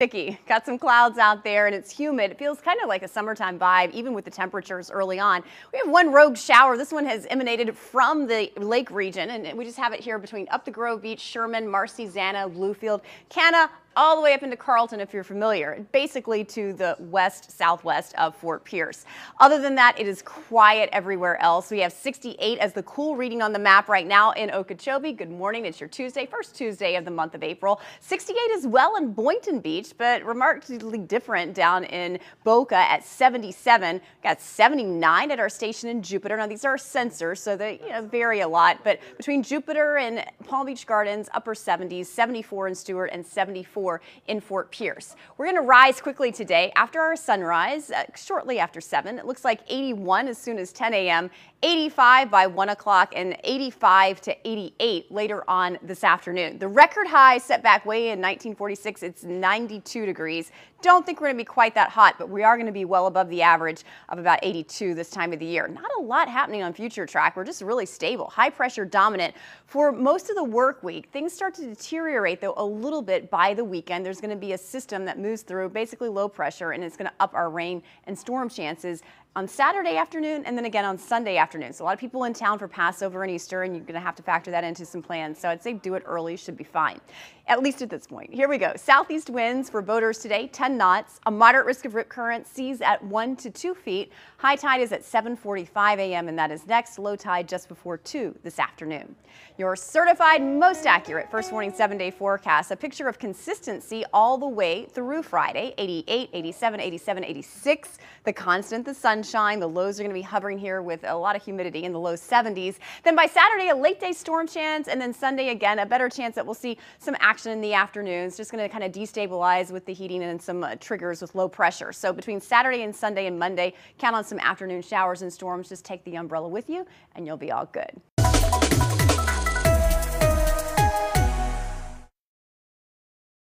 Sticky. Got some clouds out there and it's humid. It feels kind of like a summertime vibe, even with the temperatures early on. We have one rogue shower. This one has emanated from the lake region, and we just have it here between Upthegrove Beach, Sherman, Marcy, Zana, Bluefield, Canna, all the way up into Carlton if you're familiar, basically to the west southwest of Fort Pierce. Other than that, it is quiet everywhere else. We have 68 as the cool reading on the map right now in Okeechobee. Good morning. It's your Tuesday, first Tuesday of the month of April. 68 as well in Boynton Beach, but remarkably different down in Boca at 77. Got 79 at our station in Jupiter. Now these are sensors, so they you know, vary a lot, but between Jupiter and Palm Beach Gardens, upper 70s, 74 in Stuart and 74 in Fort Pierce. We're going to rise quickly today after our sunrise, uh, shortly after 7. It looks like 81 as soon as 10 a.m., 85 by 1 o'clock, and 85 to 88 later on this afternoon. The record high set back way in 1946, it's 92 degrees. Don't think we're going to be quite that hot, but we are going to be well above the average of about 82 this time of the year. Not a lot happening on future track. We're just really stable. High pressure dominant for most of the work week. Things start to deteriorate, though, a little bit by the weekend. There's going to be a system that moves through basically low pressure, and it's going to up our rain and storm chances on Saturday afternoon and then again on Sunday afternoon. So a lot of people in town for Passover and Easter, and you're going to have to factor that into some plans. So I'd say do it early, should be fine, at least at this point. Here we go. Southeast winds for boaters today, 10 knots. A moderate risk of rip current, seas at 1 to 2 feet. High tide is at 7.45 a.m. and that is next. Low tide just before 2 this afternoon. Your certified most accurate first warning seven day forecast. A picture of consistency all the way through Friday. 88, 87, 87, 86. The constant, the sun sunshine. The lows are going to be hovering here with a lot of humidity in the low 70s. Then by Saturday, a late day storm chance, and then Sunday again, a better chance that we'll see some action in the afternoons. Just going to kind of destabilize with the heating and some uh, triggers with low pressure. So between Saturday and Sunday and Monday, count on some afternoon showers and storms. Just take the umbrella with you and you'll be all good.